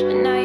and I